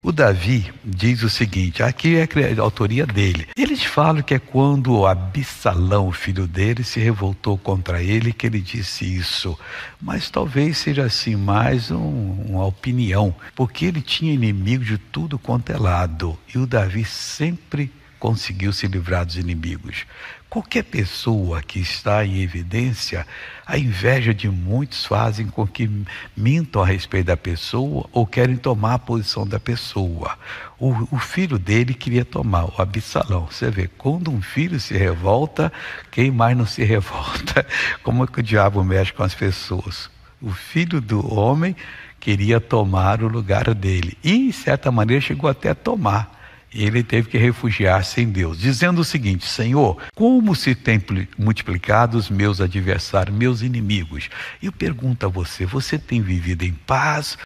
O Davi diz o seguinte, aqui é a autoria dele. Eles falam que é quando Absalão, filho dele, se revoltou contra ele que ele disse isso. Mas talvez seja assim mais um, uma opinião, porque ele tinha inimigo de tudo quanto é lado. E o Davi sempre conseguiu se livrar dos inimigos. Qualquer pessoa que está em evidência, a inveja de muitos fazem com que mintam a respeito da pessoa ou querem tomar a posição da pessoa. O, o filho dele queria tomar, o Absalão. Você vê, quando um filho se revolta, quem mais não se revolta? Como é que o diabo mexe com as pessoas? O filho do homem queria tomar o lugar dele. E, em certa maneira, chegou até a tomar ele teve que refugiar-se em Deus, dizendo o seguinte: Senhor, como se tem multiplicado os meus adversários, meus inimigos? Eu pergunto a você: você tem vivido em paz